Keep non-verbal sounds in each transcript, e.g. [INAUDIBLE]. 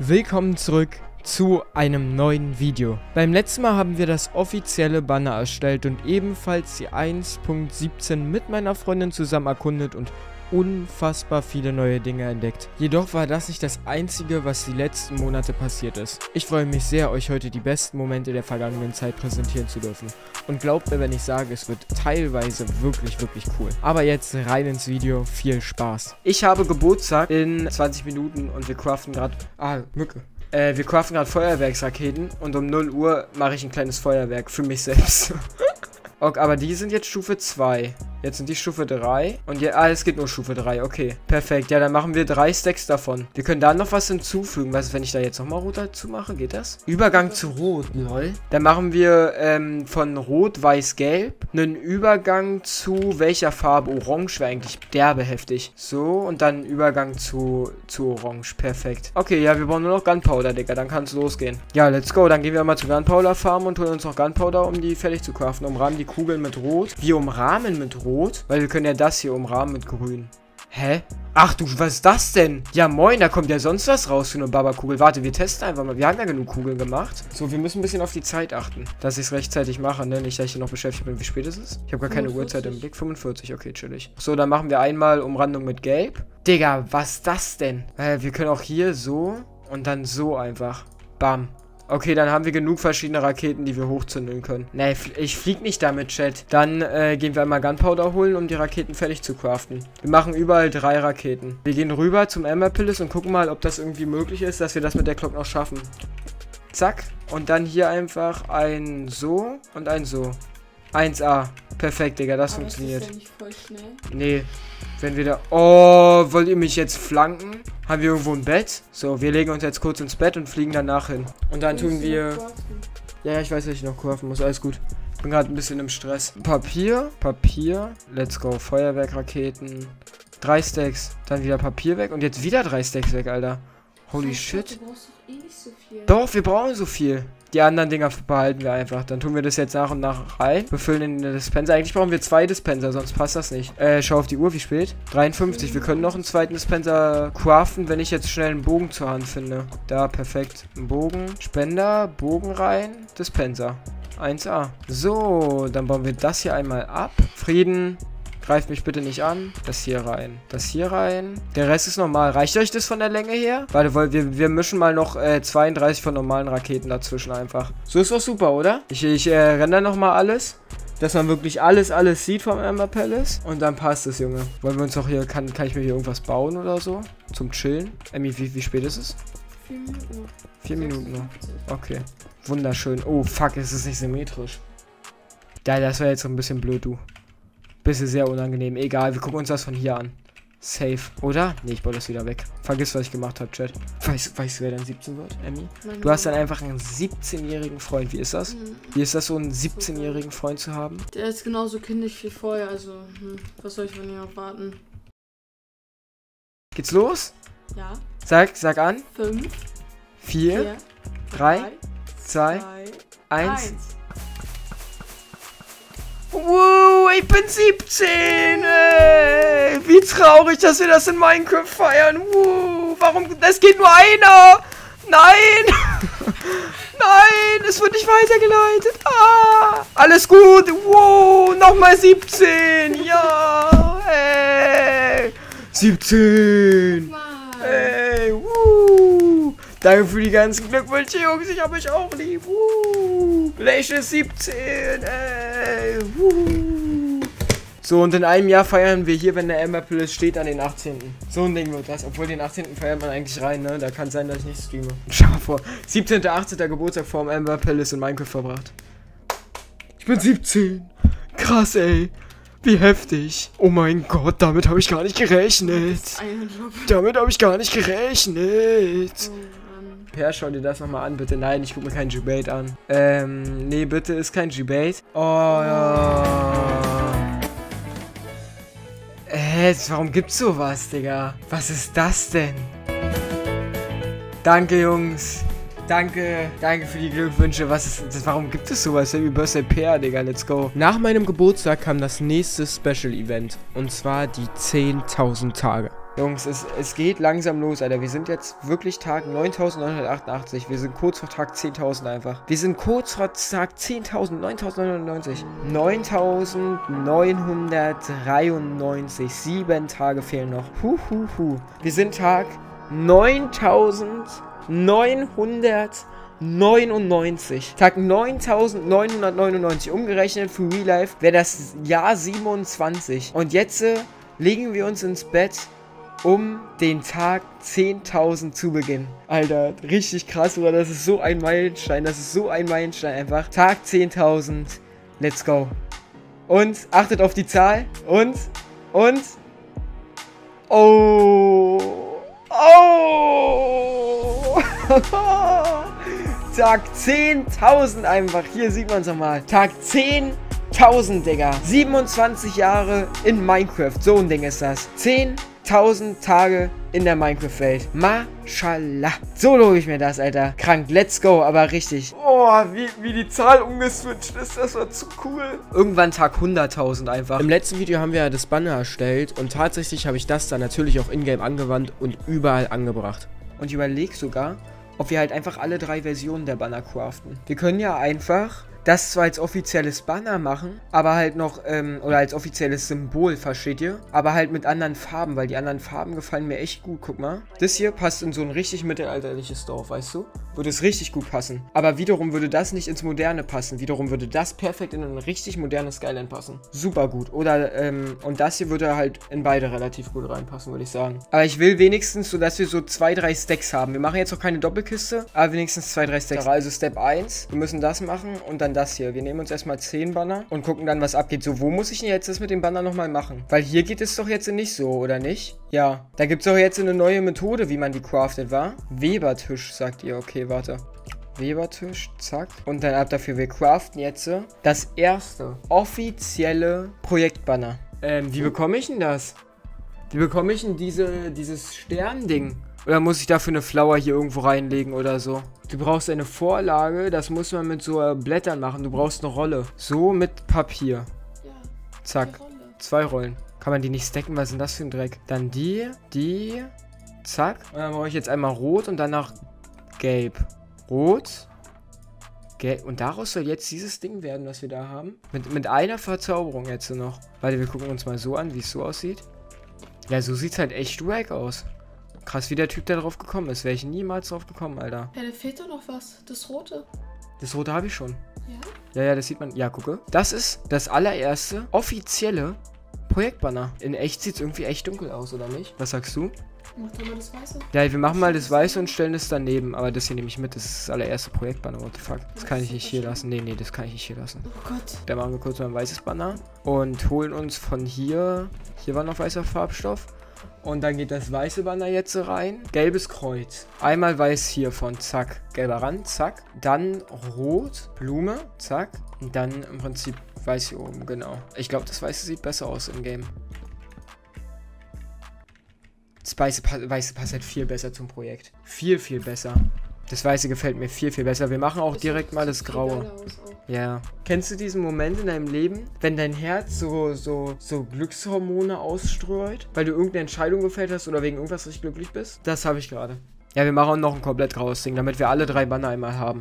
Willkommen zurück zu einem neuen Video. Beim letzten Mal haben wir das offizielle Banner erstellt und ebenfalls die 1.17 mit meiner Freundin zusammen erkundet und unfassbar viele neue Dinge entdeckt. Jedoch war das nicht das einzige, was die letzten Monate passiert ist. Ich freue mich sehr, euch heute die besten Momente der vergangenen Zeit präsentieren zu dürfen. Und glaubt mir, wenn ich sage, es wird teilweise wirklich, wirklich cool. Aber jetzt rein ins Video. Viel Spaß. Ich habe Geburtstag in 20 Minuten und wir craften gerade... Ah, Mücke. Äh, wir craften gerade Feuerwerksraketen und um 0 Uhr mache ich ein kleines Feuerwerk für mich selbst. [LAUGHS] okay, aber die sind jetzt Stufe 2. Jetzt sind die Stufe 3. Und ja, ah, es geht nur Stufe 3. Okay, perfekt. Ja, dann machen wir drei Stacks davon. Wir können da noch was hinzufügen. Was ist, wenn ich da jetzt nochmal Rot dazu mache? Geht das? Übergang zu Rot. Lol. Dann machen wir ähm, von Rot, Weiß, Gelb einen Übergang zu welcher Farbe? Orange wäre eigentlich derbe heftig. So, und dann Übergang zu, zu Orange. Perfekt. Okay, ja, wir brauchen nur noch Gunpowder, Digga. Dann kann es losgehen. Ja, let's go. Dann gehen wir mal zu Gunpowder Farm und holen uns noch Gunpowder, um die fertig zu craften. Umrahmen die Kugeln mit Rot. Wir umrahmen mit Rot rot? Weil wir können ja das hier umrahmen mit grün. Hä? Ach du, was ist das denn? Ja moin, da kommt ja sonst was raus für eine Babakugel. Warte, wir testen einfach mal. Wir haben ja genug Kugeln gemacht. So, wir müssen ein bisschen auf die Zeit achten. Dass ich es rechtzeitig mache, ne? Nicht, dass ich hier noch beschäftigt bin. Wie spät ist es? Ich habe gar keine 45. Uhrzeit im Blick. 45, okay, chillig. So, dann machen wir einmal Umrandung mit Gelb. Digga, was ist das denn? Äh, wir können auch hier so und dann so einfach. Bam. Okay, dann haben wir genug verschiedene Raketen, die wir hochzünden können. Nee, ich flieg nicht damit, Chat. Dann äh, gehen wir einmal Gunpowder holen, um die Raketen fertig zu craften. Wir machen überall drei Raketen. Wir gehen rüber zum Ember Palace und gucken mal, ob das irgendwie möglich ist, dass wir das mit der Glock noch schaffen. Zack. Und dann hier einfach ein so und ein so. 1A. Perfekt, Digga, das Aber funktioniert. Das ist ja nicht voll schnell. Nee. Wenn wir da... Oh, wollt ihr mich jetzt flanken? Haben wir irgendwo ein Bett? So, wir legen uns jetzt kurz ins Bett und fliegen danach hin. Und dann tun wir... Ja, ja, ich weiß, dass ich noch kurven muss. Alles gut. Bin gerade ein bisschen im Stress. Papier, Papier. Let's go. Feuerwerkraketen. Drei Stacks. Dann wieder Papier weg. Und jetzt wieder drei Stacks weg, Alter. Holy shit. Doch, wir brauchen so viel. Die anderen Dinger behalten wir einfach. Dann tun wir das jetzt nach und nach rein. Befüllen in den Dispenser. Eigentlich brauchen wir zwei Dispenser, sonst passt das nicht. Äh, schau auf die Uhr, wie spät? 53. Wir können noch einen zweiten Dispenser craften, wenn ich jetzt schnell einen Bogen zur Hand finde. Da, perfekt. Ein Bogen. Spender, Bogen rein. Dispenser. 1A. So, dann bauen wir das hier einmal ab. Frieden. Greift mich bitte nicht an. Das hier rein. Das hier rein. Der Rest ist normal. Reicht euch das von der Länge her? Warte, weil wir, wir mischen mal noch äh, 32 von normalen Raketen dazwischen einfach. So ist doch super, oder? Ich, ich äh, renne nochmal alles. Dass man wirklich alles, alles sieht vom Ember Palace. Und dann passt es, Junge. Wollen wir uns auch hier, kann, kann ich mir hier irgendwas bauen oder so? Zum Chillen? Emmy, wie, wie spät ist es? Vier Minuten. Vier Minuten noch. Okay. Wunderschön. Oh, fuck, es ist nicht symmetrisch. Ja, das wäre jetzt so ein bisschen blöd, du. Bisschen sehr unangenehm. Egal, wir gucken uns das von hier an. Safe, oder? Ne, ich baue das wieder weg. Vergiss, was ich gemacht habe, Chat. Weißt, du, wer dann 17 wird, Emmy? Du hast dann einfach einen 17-jährigen Freund. Wie ist das? Mhm. Wie ist das, so einen 17-jährigen Freund zu haben? Der ist genauso kindisch wie vorher, also, hm, was soll ich von ihm erwarten? Geht's los? Ja. Sag, sag an. 5, 4, 3, 2, 1. Wow, ich bin 17, ey. Wie traurig, dass wir das in Minecraft feiern. Wow, warum? Es geht nur einer. Nein. [LAUGHS] Nein, es wird nicht weitergeleitet. Ah, alles gut. Wow, nochmal 17. Ja, ey. 17. Danke für die ganzen Glückwünsche, Jungs. Ich habe euch auch lieb. Uh, Lächle 17, ey. Uh. So, und in einem Jahr feiern wir hier, wenn der Ember Palace steht, an den 18. So ein Ding wird das. Obwohl den 18. feiert man eigentlich rein, ne? Da kann sein, dass ich nicht streame. [LAUGHS] Schau mal vor. 17. 18. Geburtstag vorm Ember Palace in Minecraft verbracht. Ich bin 17. Krass, ey. Wie heftig. Oh mein Gott, damit habe ich gar nicht gerechnet. Damit habe ich gar nicht gerechnet. Oh. Per, schau dir das nochmal an, bitte. Nein, ich gucke mir kein G-Bait an. Ähm, nee, bitte, ist kein G-Bait. Oh, ja. Hä, warum gibt's sowas, Digga? Was ist das denn? Danke, Jungs. Danke, danke für die Glückwünsche. Was ist das? Warum gibt es sowas? Happy Birthday Pair, Digga, let's go. Nach meinem Geburtstag kam das nächste Special Event. Und zwar die 10.000 Tage. Jungs, es, es geht langsam los, Alter. Wir sind jetzt wirklich Tag 9988. Wir sind kurz vor Tag 10.000 einfach. Wir sind kurz vor Tag 10.000, 9.999. 9.993. Sieben Tage fehlen noch. Hu. Wir sind Tag 9.999. Tag 9999 umgerechnet für Real Life wäre das Jahr 27. Und jetzt äh, legen wir uns ins Bett, um den Tag 10.000 zu beginnen. Alter, richtig krass, oder? Das ist so ein Meilenstein. Das ist so ein Meilenstein einfach. Tag 10.000. Let's go. Und achtet auf die Zahl. Und, und. Oh. Oh. [LAUGHS] Tag 10.000 einfach. Hier sieht man es nochmal. Tag 10.000, Digga. 27 Jahre in Minecraft. So ein Ding ist das. 10.000 Tage in der Minecraft-Welt. Mashallah. So lobe ich mir das, Alter. Krank. Let's go. Aber richtig. Oh, wie, wie die Zahl umgeswitcht ist. Das war zu cool. Irgendwann Tag 100.000 einfach. Im letzten Video haben wir ja das Banner erstellt. Und tatsächlich habe ich das dann natürlich auch in-game angewandt und überall angebracht. Und ich überlege sogar, ob wir halt einfach alle drei Versionen der Banner craften. Wir können ja einfach das zwar als offizielles Banner machen, aber halt noch, ähm, oder als offizielles Symbol, versteht ihr? Aber halt mit anderen Farben, weil die anderen Farben gefallen mir echt gut, guck mal. Das hier passt in so ein richtig mittelalterliches Dorf, weißt du? Würde es richtig gut passen. Aber wiederum würde das nicht ins Moderne passen. Wiederum würde das perfekt in ein richtig modernes Skyline passen. Super gut. Oder, ähm, und das hier würde halt in beide relativ gut reinpassen, würde ich sagen. Aber ich will wenigstens so, dass wir so zwei, drei Stacks haben. Wir machen jetzt noch keine Doppelkiste, aber wenigstens zwei, drei Stacks. Also Step 1, wir müssen das machen und dann das hier. Wir nehmen uns erstmal 10 Banner und gucken dann, was abgeht. So, wo muss ich denn jetzt das mit dem Banner nochmal machen? Weil hier geht es doch jetzt nicht so, oder nicht? Ja, da gibt es auch jetzt eine neue Methode, wie man die craftet, war? Webertisch, sagt ihr. Okay, warte. Webertisch, zack. Und dann ab dafür, wir craften jetzt das erste offizielle Projektbanner. Ähm, wie bekomme ich denn das? Wie bekomme ich denn diese, dieses Sternding? Oder muss ich dafür eine Flower hier irgendwo reinlegen oder so? Du brauchst eine Vorlage, das muss man mit so Blättern machen. Du brauchst eine Rolle. So mit Papier. Ja. Zack. Rolle. Zwei Rollen. Kann man die nicht stacken? Was ist denn das für ein Dreck? Dann die, die, zack. Und dann brauche ich jetzt einmal rot und danach gelb. Rot, gelb. Und daraus soll jetzt dieses Ding werden, was wir da haben. Mit, mit einer Verzauberung jetzt noch. Warte, wir gucken uns mal so an, wie es so aussieht. Ja, so sieht es halt echt wack aus. Krass, wie der Typ da drauf gekommen ist. Wäre ich niemals drauf gekommen, Alter. Ja, da fehlt doch noch was. Das rote. Das rote habe ich schon. Ja? Ja, ja, das sieht man. Ja, gucke. Das ist das allererste offizielle Projektbanner. In echt sieht es irgendwie echt dunkel aus, oder nicht? Was sagst du? Mach doch mal das weiße. Ja, wir machen mal das Weiße und stellen das daneben. Aber das hier nehme ich mit. Das ist das allererste Projektbanner. What the fuck? Das kann ich nicht hier lassen. Nee, nee, das kann ich nicht hier lassen. Oh Gott. Dann machen wir kurz mal ein weißes Banner. Und holen uns von hier... Hier war noch weißer Farbstoff. Und dann geht das weiße Banner jetzt rein. Gelbes Kreuz. Einmal weiß hiervon. Zack. Gelber Rand. Zack. Dann rot. Blume. Zack. Und dann im Prinzip weiß hier oben. Genau. Ich glaube, das weiße sieht besser aus im Game. Das weiße, weiße passt halt viel besser zum Projekt. Viel, viel besser. Das weiße gefällt mir viel, viel besser. Wir machen auch direkt mal das Graue. Ja. Kennst du diesen Moment in deinem Leben, wenn dein Herz so, so, so Glückshormone ausstreut, weil du irgendeine Entscheidung gefällt hast oder wegen irgendwas richtig glücklich bist? Das habe ich gerade. Ja, wir machen noch ein komplett graues Ding, damit wir alle drei Banner einmal haben.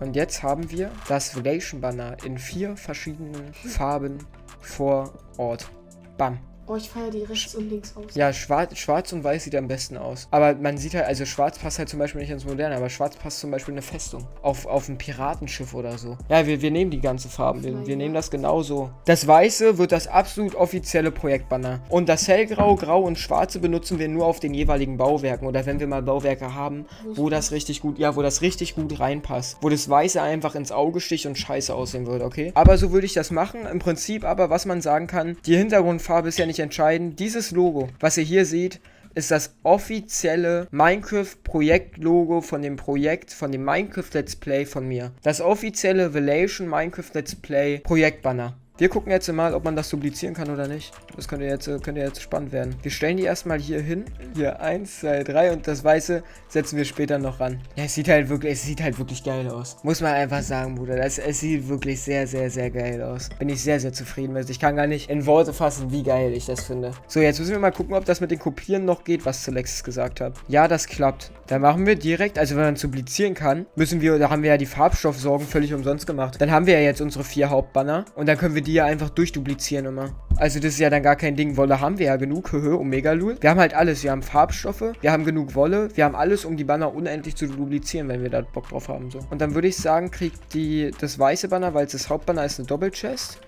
Und jetzt haben wir das Relation Banner in vier verschiedenen Farben vor Ort. Bam. Oh, ich feiere die rechts und links aus. Ja, schwarz, schwarz und weiß sieht am besten aus. Aber man sieht halt, also schwarz passt halt zum Beispiel nicht ins Moderne, aber schwarz passt zum Beispiel eine Festung. Auf, auf ein Piratenschiff oder so. Ja, wir, wir nehmen die ganze Farben. Wir, wir nehmen das genauso. Das Weiße wird das absolut offizielle Projektbanner. Und das Hellgrau, Grau und Schwarze benutzen wir nur auf den jeweiligen Bauwerken. Oder wenn wir mal Bauwerke haben, wo das richtig gut, ja, wo das richtig gut reinpasst. Wo das Weiße einfach ins Auge sticht und scheiße aussehen würde, okay? Aber so würde ich das machen. Im Prinzip aber, was man sagen kann, die Hintergrundfarbe ist ja nicht entscheidend. Dieses Logo, was ihr hier seht, ist das offizielle Minecraft-Projekt-Logo von dem Projekt, von dem Minecraft Let's Play von mir. Das offizielle Velation Minecraft Let's Play Projektbanner. Wir gucken jetzt mal, ob man das duplizieren kann oder nicht. Das könnte jetzt, könnte jetzt spannend werden. Wir stellen die erstmal hier hin. Hier, eins, zwei, drei und das Weiße setzen wir später noch ran. Ja, es sieht halt wirklich, es sieht halt wirklich geil aus. Muss man einfach sagen, Bruder. Das, es sieht wirklich sehr, sehr, sehr geil aus. Bin ich sehr, sehr zufrieden mit. Ich kann gar nicht in Worte fassen, wie geil ich das finde. So, jetzt müssen wir mal gucken, ob das mit den Kopieren noch geht, was Alexis gesagt hat. Ja, das klappt. Dann machen wir direkt, also wenn man duplizieren kann, müssen wir, da haben wir ja die Farbstoffsorgen völlig umsonst gemacht. Dann haben wir ja jetzt unsere vier Hauptbanner und dann können wir die ja einfach durchduplizieren immer. Also das ist ja dann gar kein Ding. Wolle haben wir ja genug. Höhö, Omega Lul. Wir haben halt alles. Wir haben Farbstoffe. Wir haben genug Wolle. Wir haben alles, um die Banner unendlich zu duplizieren, wenn wir da Bock drauf haben. So. Und dann würde ich sagen, kriegt die das weiße Banner, weil es das Hauptbanner ist, eine Doppelchest.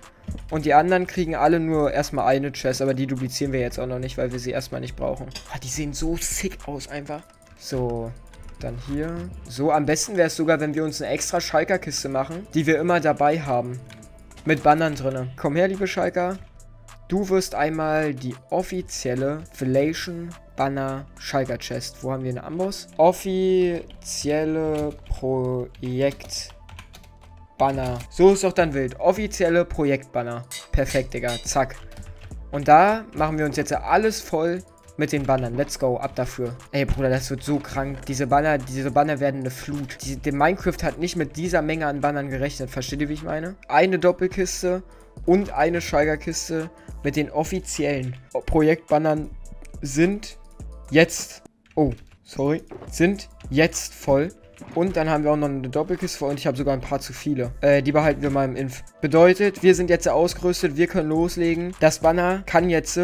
Und die anderen kriegen alle nur erstmal eine Chest, aber die duplizieren wir jetzt auch noch nicht, weil wir sie erstmal nicht brauchen. Oh, die sehen so sick aus einfach. So, dann hier. So, am besten wäre es sogar, wenn wir uns eine extra Schalker-Kiste machen, die wir immer dabei haben. Mit Bannern drin. Komm her, liebe Schalker. Du wirst einmal die offizielle Velation Banner Schalker Chest. Wo haben wir einen Amboss? Offizielle Projekt Banner. So ist doch dann wild. Offizielle Projektbanner. Perfekt, Digga. Zack. Und da machen wir uns jetzt alles voll mit den Bannern. Let's go, ab dafür. Ey, Bruder, das wird so krank. Diese Banner, diese Banner werden eine Flut. Die, die Minecraft hat nicht mit dieser Menge an Bannern gerechnet. Versteht ihr, wie ich meine? Eine Doppelkiste und eine Steigerkiste mit den offiziellen Projektbannern sind jetzt... Oh, sorry. Sind jetzt voll. Und dann haben wir auch noch eine Doppelkiste vor und ich habe sogar ein paar zu viele. Äh, die behalten wir mal im Inf. Bedeutet, wir sind jetzt ausgerüstet, wir können loslegen. Das Banner kann jetzt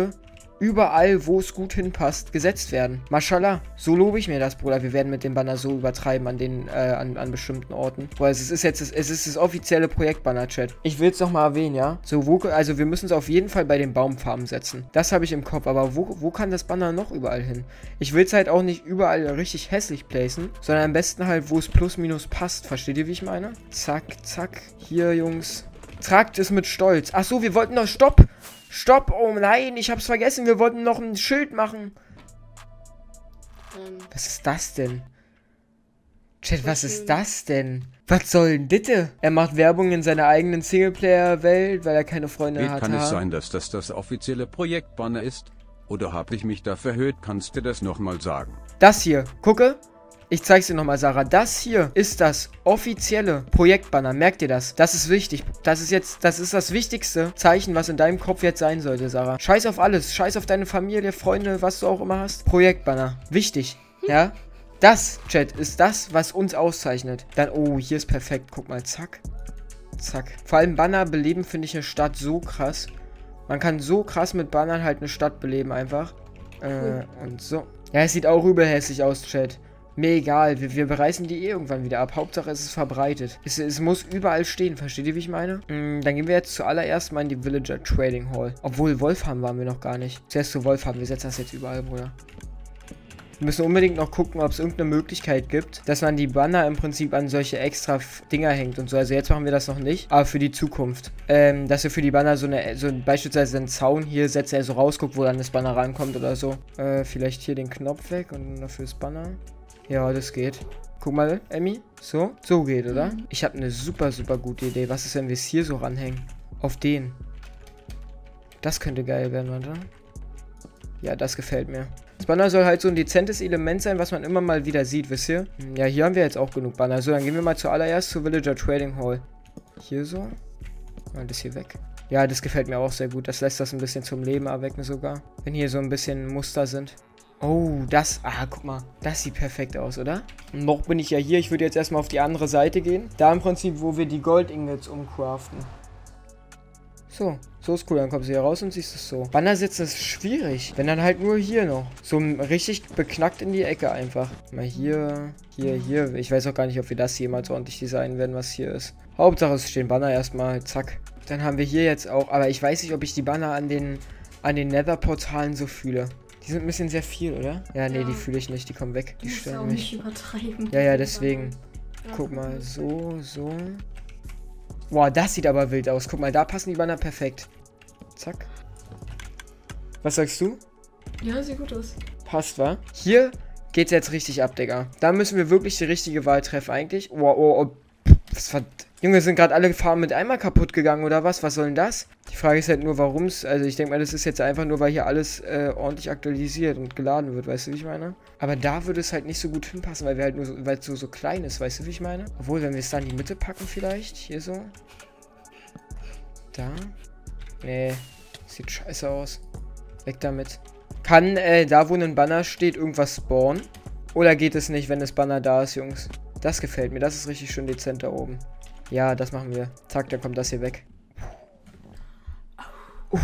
überall, wo es gut hinpasst, gesetzt werden. Mashallah, so lobe ich mir das, Bruder. Wir werden mit dem Banner so übertreiben an den, äh, an, an bestimmten Orten. Boah, es ist jetzt, es ist das offizielle Projektbanner-Chat. Ich will es nochmal erwähnen, ja. So, wo, also wir müssen es auf jeden Fall bei den Baumfarben setzen. Das habe ich im Kopf, aber wo, wo kann das Banner noch überall hin? Ich will es halt auch nicht überall richtig hässlich placen, sondern am besten halt, wo es plus minus passt. Versteht ihr, wie ich meine? Zack, zack. Hier, Jungs. Tragt es mit Stolz. Ach so, wir wollten noch... Stopp! Stopp! Oh nein, ich hab's vergessen. Wir wollten noch ein Schild machen. Ähm, was ist das denn? Chat, was ist das denn? Was soll denn bitte? Er macht Werbung in seiner eigenen Singleplayer-Welt, weil er keine Freunde Geht, hat. Kann es sein, dass das das offizielle Projektbanner ist? Oder hab ich mich da verhört? Kannst du das nochmal sagen? Das hier, gucke. Ich zeig's dir nochmal, Sarah. Das hier ist das offizielle Projektbanner. Merkt ihr das? Das ist wichtig. Das ist jetzt, das ist das wichtigste Zeichen, was in deinem Kopf jetzt sein sollte, Sarah. Scheiß auf alles. Scheiß auf deine Familie, Freunde, was du auch immer hast. Projektbanner. Wichtig. Ja? Das, Chat, ist das, was uns auszeichnet. Dann, oh, hier ist perfekt. Guck mal, zack. Zack. Vor allem Banner beleben finde ich eine Stadt so krass. Man kann so krass mit Bannern halt eine Stadt beleben einfach. Äh, und so. Ja, es sieht auch übel hässlich aus, Chat. Mir egal, wir, wir bereißen die eh irgendwann wieder ab. Hauptsache es ist verbreitet. Es, es muss überall stehen, versteht ihr, wie ich meine? Mm, dann gehen wir jetzt zuallererst mal in die Villager Trading Hall. Obwohl, Wolfham waren wir noch gar nicht. Zuerst zu Wolfham, wir setzen das jetzt überall, Bruder. Wir müssen unbedingt noch gucken, ob es irgendeine Möglichkeit gibt, dass man die Banner im Prinzip an solche extra Dinger hängt und so. Also jetzt machen wir das noch nicht, aber für die Zukunft. Ähm, dass wir für die Banner so eine, so beispielsweise einen Zaun hier setzen, der so rausguckt, wo dann das Banner rankommt oder so. Äh, vielleicht hier den Knopf weg und dafür das Banner. Ja, das geht. Guck mal, Emmy. So, so geht, oder? Mhm. Ich habe eine super, super gute Idee. Was ist, wenn wir es hier so ranhängen? Auf den. Das könnte geil werden, oder? Ja, das gefällt mir. Das Banner soll halt so ein dezentes Element sein, was man immer mal wieder sieht, wisst ihr? Hm, ja, hier haben wir jetzt auch genug Banner. So, dann gehen wir mal zuallererst zur Villager Trading Hall. Hier so. Mal das hier weg. Ja, das gefällt mir auch sehr gut. Das lässt das ein bisschen zum Leben erwecken sogar. Wenn hier so ein bisschen Muster sind. Oh, das. Ah, guck mal. Das sieht perfekt aus, oder? Noch bin ich ja hier. Ich würde jetzt erstmal auf die andere Seite gehen. Da im Prinzip, wo wir die Gold-Ingots umcraften. So, so ist cool. Dann kommst du hier raus und siehst es so. Banner setzen ist schwierig. Wenn dann halt nur hier noch. So richtig beknackt in die Ecke einfach. Mal hier, hier, hier. Ich weiß auch gar nicht, ob wir das jemals ordentlich designen werden, was hier ist. Hauptsache es stehen Banner erstmal. Zack. Dann haben wir hier jetzt auch. Aber ich weiß nicht, ob ich die Banner an den, an den Nether-Portalen so fühle. Die sind ein bisschen sehr viel, oder? Ja, nee, ja. die fühle ich nicht. Die kommen weg. Die stören mich. Ja, ja, deswegen. Ja. Guck mal, so, so. Boah, das sieht aber wild aus. Guck mal, da passen die Banner perfekt. Zack. Was sagst du? Ja, sieht gut aus. Passt, wa? Hier geht's jetzt richtig ab, Digga. Da müssen wir wirklich die richtige Wahl treffen, eigentlich. Oh, oh, oh. Was, Junge, sind gerade alle Farben mit einmal kaputt gegangen oder was? Was soll denn das? Die Frage ist halt nur, warum es. Also, ich denke mal, das ist jetzt einfach nur, weil hier alles äh, ordentlich aktualisiert und geladen wird. Weißt du, wie ich meine? Aber da würde es halt nicht so gut hinpassen, weil wir halt nur so, weil so, so klein ist. Weißt du, wie ich meine? Obwohl, wenn wir es da in die Mitte packen, vielleicht. Hier so. Da. Nee. Sieht scheiße aus. Weg damit. Kann äh, da, wo ein Banner steht, irgendwas spawnen? Oder geht es nicht, wenn das Banner da ist, Jungs? Das gefällt mir. Das ist richtig schön dezent da oben. Ja, das machen wir. Zack, dann kommt das hier weg. Uff,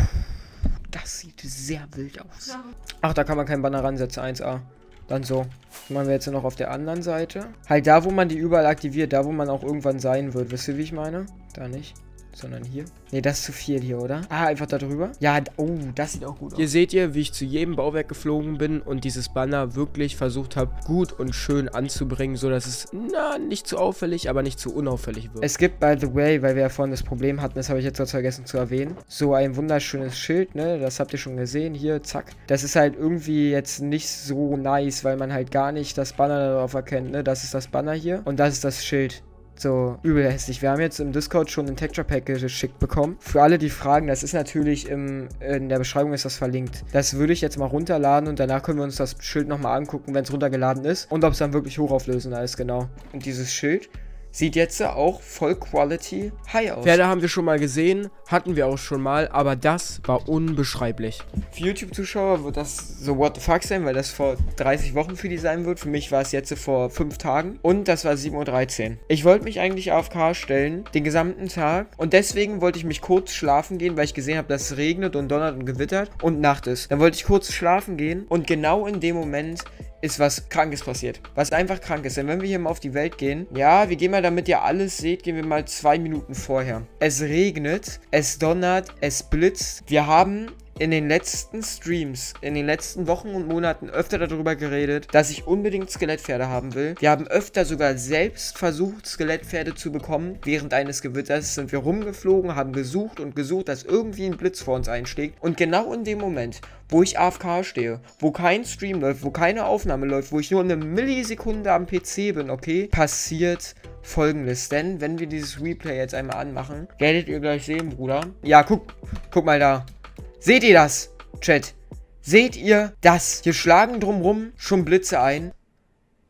das sieht sehr wild aus. Ach, da kann man keinen Banner ransetzen. 1A. Dann so. Das machen wir jetzt noch auf der anderen Seite. Halt da, wo man die überall aktiviert. Da, wo man auch irgendwann sein wird. Wisst ihr, wie ich meine? Da nicht sondern hier. Ne, das ist zu viel hier, oder? Ah, einfach da drüber. Ja, oh, das sieht auch gut aus. Hier seht ihr, wie ich zu jedem Bauwerk geflogen bin und dieses Banner wirklich versucht habe, gut und schön anzubringen, sodass es, na, nicht zu auffällig, aber nicht zu unauffällig wird. Es gibt, by the way, weil wir ja vorhin das Problem hatten, das habe ich jetzt kurz vergessen zu erwähnen, so ein wunderschönes Schild, ne, das habt ihr schon gesehen, hier, zack. Das ist halt irgendwie jetzt nicht so nice, weil man halt gar nicht das Banner darauf erkennt, ne, das ist das Banner hier und das ist das Schild so übel hässlich. Wir haben jetzt im Discord schon ein Texture Pack geschickt bekommen. Für alle, die fragen, das ist natürlich im, in der Beschreibung ist das verlinkt. Das würde ich jetzt mal runterladen und danach können wir uns das Schild nochmal angucken, wenn es runtergeladen ist. Und ob es dann wirklich hochauflösender ist, genau. Und dieses Schild Sieht jetzt auch voll Quality High aus. Pferde haben wir schon mal gesehen, hatten wir auch schon mal, aber das war unbeschreiblich. Für YouTube-Zuschauer wird das so what the fuck sein, weil das vor 30 Wochen für die sein wird. Für mich war es jetzt vor 5 Tagen und das war 7.13 Uhr. Ich wollte mich eigentlich AFK stellen, den gesamten Tag und deswegen wollte ich mich kurz schlafen gehen, weil ich gesehen habe, dass es regnet und donnert und gewittert und Nacht ist. Dann wollte ich kurz schlafen gehen und genau in dem Moment ist was Krankes passiert. Was einfach krank ist. Denn wenn wir hier mal auf die Welt gehen, ja, wir gehen mal, damit ihr alles seht, gehen wir mal zwei Minuten vorher. Es regnet, es donnert, es blitzt. Wir haben in den letzten Streams, in den letzten Wochen und Monaten öfter darüber geredet, dass ich unbedingt Skelettpferde haben will. Wir haben öfter sogar selbst versucht, Skelettpferde zu bekommen. Während eines Gewitters sind wir rumgeflogen, haben gesucht und gesucht, dass irgendwie ein Blitz vor uns einschlägt. Und genau in dem Moment, wo ich AFK stehe, wo kein Stream läuft, wo keine Aufnahme läuft, wo ich nur eine Millisekunde am PC bin, okay, passiert folgendes. Denn wenn wir dieses Replay jetzt einmal anmachen, werdet ihr gleich sehen, Bruder. Ja, guck, guck mal da. Seht ihr das, Chat? Seht ihr das? Hier schlagen drumrum schon Blitze ein.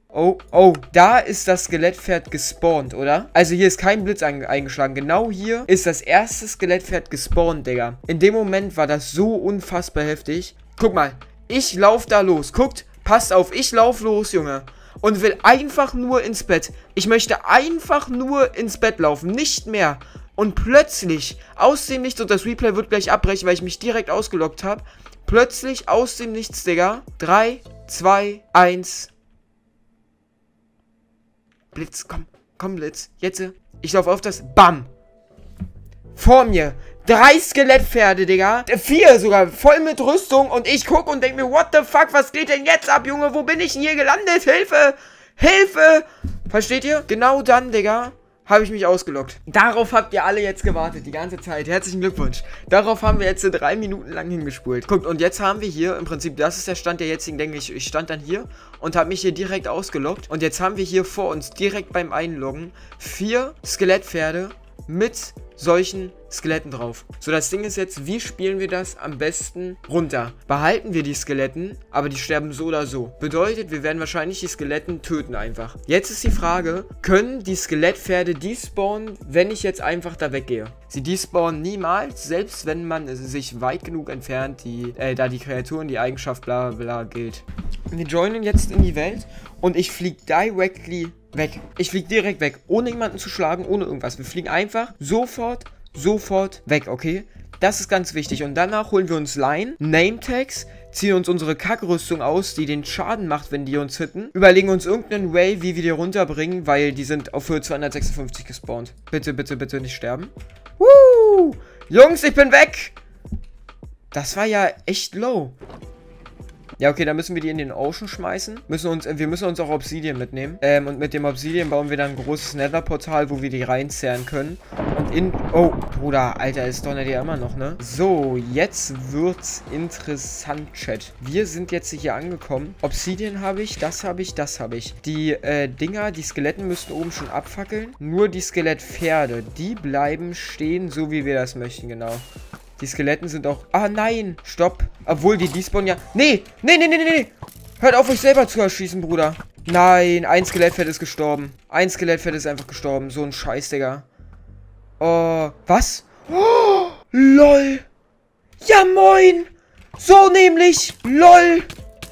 Oh, oh, da ist das Skelettpferd gespawnt, oder? Also hier ist kein Blitz eingeschlagen. Genau hier ist das erste Skelettpferd gespawnt, Digga. In dem Moment war das so unfassbar heftig. Guck mal, ich lauf da los. Guckt, passt auf, ich lauf los, Junge. Und will einfach nur ins Bett. Ich möchte einfach nur ins Bett laufen, nicht mehr. Und plötzlich, aus dem Nichts, und das Replay wird gleich abbrechen, weil ich mich direkt ausgelockt habe. Plötzlich aus dem Nichts, Digga. 3, 2, 1. Blitz, komm, komm, Blitz. Jetzt, ich laufe auf das. Bam! Vor mir. Drei Skelettpferde, Digga. Vier sogar, voll mit Rüstung. Und ich gucke und denke mir, what the fuck, was geht denn jetzt ab, Junge? Wo bin ich denn hier gelandet? Hilfe! Hilfe! Versteht ihr? Genau dann, Digga habe ich mich ausgelockt. Darauf habt ihr alle jetzt gewartet, die ganze Zeit. Herzlichen Glückwunsch. Darauf haben wir jetzt drei Minuten lang hingespult. Guckt, und jetzt haben wir hier im Prinzip, das ist der Stand der jetzigen, denke ich, ich stand dann hier und habe mich hier direkt ausgelockt. Und jetzt haben wir hier vor uns direkt beim Einloggen vier Skelettpferde mit solchen Skeletten drauf. So, das Ding ist jetzt, wie spielen wir das am besten runter? Behalten wir die Skeletten, aber die sterben so oder so. Bedeutet, wir werden wahrscheinlich die Skeletten töten einfach. Jetzt ist die Frage, können die Skelettpferde despawnen, wenn ich jetzt einfach da weggehe? Sie despawnen niemals, selbst wenn man sich weit genug entfernt, die, äh, da die Kreaturen, die Eigenschaft bla bla gilt. Wir joinen jetzt in die Welt und ich fliege directly weg. Ich fliege direkt weg, ohne jemanden zu schlagen, ohne irgendwas. Wir fliegen einfach sofort, sofort weg, okay? Das ist ganz wichtig. Und danach holen wir uns Line, Name Tags, ziehen uns unsere Kackrüstung aus, die den Schaden macht, wenn die uns hitten. Überlegen uns irgendeinen Way, wie wir die runterbringen, weil die sind auf Höhe 256 gespawnt. Bitte, bitte, bitte nicht sterben. Woo! Jungs, ich bin weg! Das war ja echt low. Ja, okay, dann müssen wir die in den Ocean schmeißen. Müssen uns, wir müssen uns auch Obsidian mitnehmen. Ähm, und mit dem Obsidian bauen wir dann ein großes Nether-Portal, wo wir die reinzerren können. Und in... Oh, Bruder, Alter, es donnert ja immer noch, ne? So, jetzt wird's interessant, Chat. Wir sind jetzt hier angekommen. Obsidian habe ich, das habe ich, das habe ich. Die, äh, Dinger, die Skeletten müssten oben schon abfackeln. Nur die Skelettpferde, die bleiben stehen, so wie wir das möchten, genau. Die Skeletten sind auch... Ah, nein! Stopp! Obwohl, die despawnen ja... Nee! Nee, nee, nee, nee, nee! Hört auf, euch selber zu erschießen, Bruder. Nein, ein Skelettfett ist gestorben. Ein Skelettfett ist einfach gestorben. So ein Scheiß, Digga. Oh, was? Oh, lol. Ja, moin. So nämlich. Lol.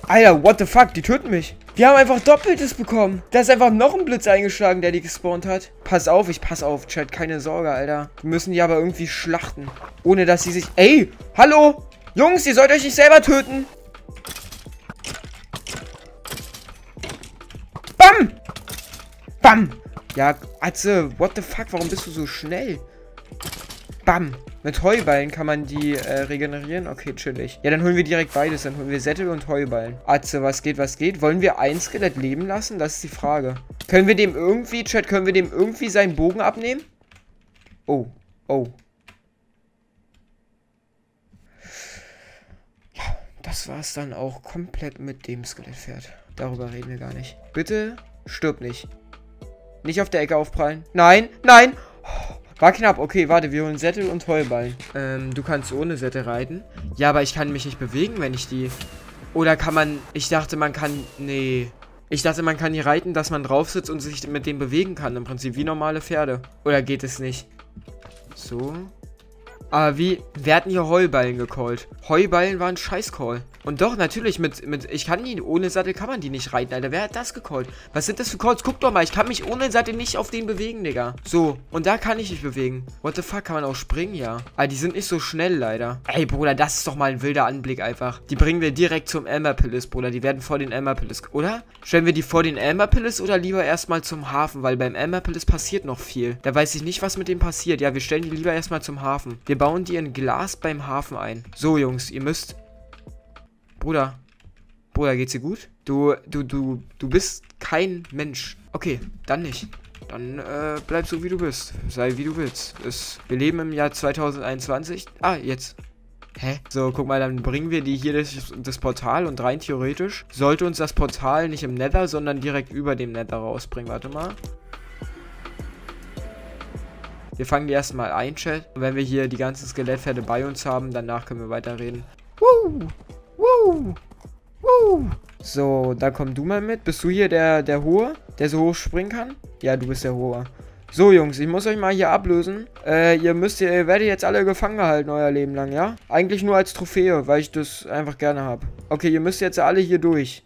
Alter, what the fuck? Die töten mich. Wir haben einfach Doppeltes bekommen. Da ist einfach noch ein Blitz eingeschlagen, der die gespawnt hat. Pass auf, ich pass auf, Chat. Keine Sorge, Alter. Wir müssen die aber irgendwie schlachten. Ohne, dass sie sich... Ey, hallo? Jungs, ihr sollt euch nicht selber töten. Bam! Bam! Ja, Atze, what the fuck? Warum bist du so schnell? Bam! Mit Heuballen kann man die äh, regenerieren? Okay, chillig. Ja, dann holen wir direkt beides. Dann holen wir Sättel und Heuballen. Atze, was geht, was geht? Wollen wir ein Skelett leben lassen? Das ist die Frage. Können wir dem irgendwie, Chat, können wir dem irgendwie seinen Bogen abnehmen? Oh, oh. Ja, das war's dann auch komplett mit dem Skelettpferd. Darüber reden wir gar nicht. Bitte stirb nicht. Nicht auf der Ecke aufprallen. Nein, nein. Oh. War knapp. Okay, warte, wir holen Sättel und Heuballen. Ähm, du kannst ohne Sättel reiten. Ja, aber ich kann mich nicht bewegen, wenn ich die... Oder kann man... Ich dachte, man kann... Nee. Ich dachte, man kann die reiten, dass man drauf sitzt und sich mit dem bewegen kann. Im Prinzip wie normale Pferde. Oder geht es nicht? So. Aber wie... Wir hatten hier Heuballen gecallt. Heuballen war ein Scheiß-Call. Und doch, natürlich, mit, mit, ich kann die, ohne Sattel kann man die nicht reiten, Alter. Wer hat das gecallt? Was sind das für Calls? Guck doch mal, ich kann mich ohne Sattel nicht auf den bewegen, Digga. So, und da kann ich mich bewegen. What the fuck, kann man auch springen, ja. Aber die sind nicht so schnell, leider. Ey, Bruder, das ist doch mal ein wilder Anblick einfach. Die bringen wir direkt zum Elmer Palace, Bruder. Die werden vor den Elmer Palace, oder? Stellen wir die vor den Elmer Palace oder lieber erstmal zum Hafen? Weil beim Elmer Palace passiert noch viel. Da weiß ich nicht, was mit dem passiert. Ja, wir stellen die lieber erstmal zum Hafen. Wir bauen die in Glas beim Hafen ein. So, Jungs, ihr müsst... Bruder, Bruder, geht's dir gut? Du, du, du, du bist kein Mensch. Okay, dann nicht. Dann äh, bleib so wie du bist. Sei wie du willst. Es, wir leben im Jahr 2021. Ah, jetzt. Hä? So, guck mal, dann bringen wir die hier das, das, Portal und rein theoretisch sollte uns das Portal nicht im Nether, sondern direkt über dem Nether rausbringen. Warte mal. Wir fangen die erstmal ein, Chat. Und wenn wir hier die ganzen Skelettpferde bei uns haben, danach können wir weiterreden. Woo! Woo! Woo! So, dann komm du mal mit. Bist du hier der, der Hohe, der so hoch springen kann? Ja, du bist der Hohe. So, Jungs, ich muss euch mal hier ablösen. Äh, ihr müsst, ihr werdet jetzt alle gefangen gehalten, euer Leben lang, ja? Eigentlich nur als Trophäe, weil ich das einfach gerne habe. Okay, ihr müsst jetzt alle hier durch.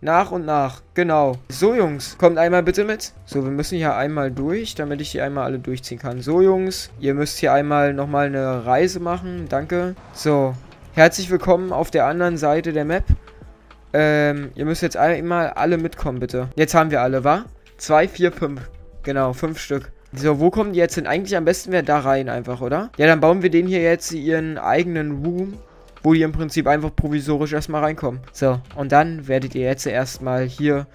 Nach und nach, genau. So, Jungs, kommt einmal bitte mit. So, wir müssen hier einmal durch, damit ich hier einmal alle durchziehen kann. So, Jungs, ihr müsst hier einmal nochmal eine Reise machen. Danke. So, herzlich willkommen auf der anderen Seite der Map. Ähm, ihr müsst jetzt einmal alle mitkommen, bitte. Jetzt haben wir alle, wa? Zwei, vier, fünf. Genau, fünf Stück. So, wo kommen die jetzt hin? Eigentlich am besten wäre da rein einfach, oder? Ja, dann bauen wir denen hier jetzt ihren eigenen Room, wo die im Prinzip einfach provisorisch erstmal reinkommen. So, und dann werdet ihr jetzt erstmal hier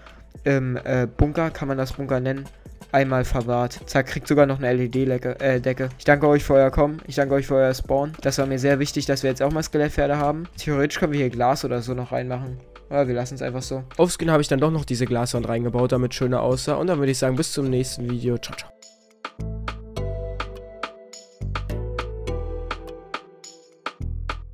im äh, Bunker, kann man das Bunker nennen, einmal verwahrt. Zack, kriegt sogar noch eine LED-Decke. Äh. Ich danke euch für euer Kommen. Ich danke euch für euer Spawn. Das war mir sehr wichtig, dass wir jetzt auch mal Skelettpferde haben. Theoretisch können wir hier Glas oder so noch reinmachen. Ja, wir lassen es einfach so. Offscreen habe ich dann doch noch diese Glaswand reingebaut, damit schöner aussah. Und dann würde ich sagen, bis zum nächsten Video. Ciao, ciao.